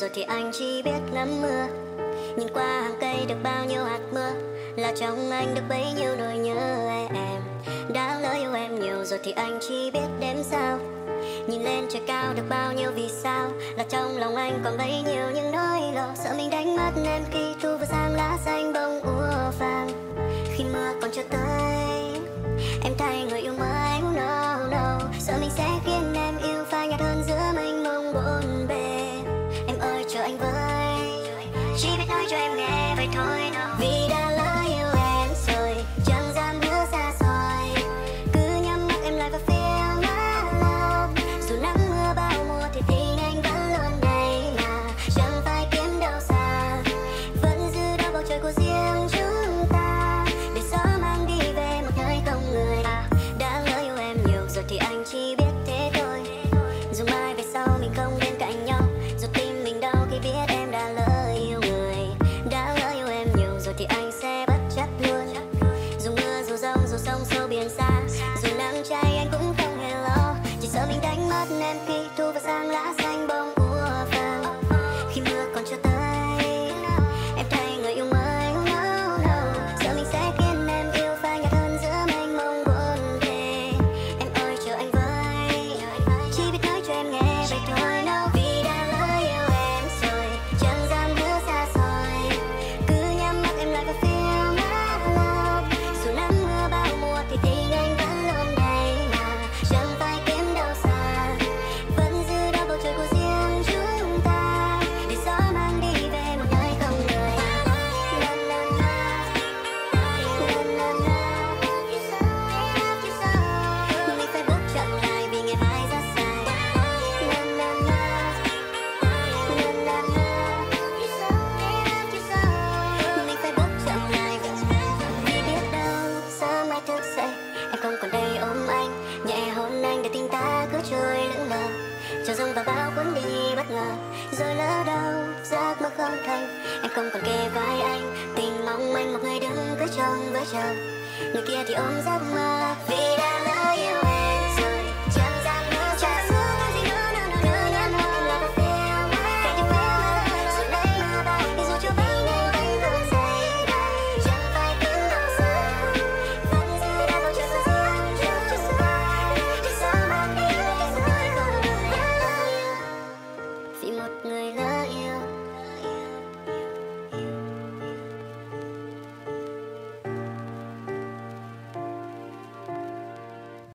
rồi thì anh chỉ biết ngắm mưa. Nhìn qua hàng cây được bao nhiêu hạt mưa, Là trong anh được bấy nhiêu nỗi nhớ em. Đã lỡ yêu em nhiều rồi thì anh chỉ biết đếm sao. Nhìn lên trời cao được bao nhiêu vì sao, Là trong lòng anh còn bấy nhiêu những nỗi lo. Sợ mình đánh mất em khi thu vừa sang lá xanh bông úa vàng. Khi mưa còn chưa tới dream never told and peek the sunglasses vẫn bị bất ngờ. Rồi lỡ đâu, giấc mơ không thành. Em không còn kề vai anh. Tình mong manh một ngày đứng cứ trong với chờ người kia thì ôm giấc mơ vì đang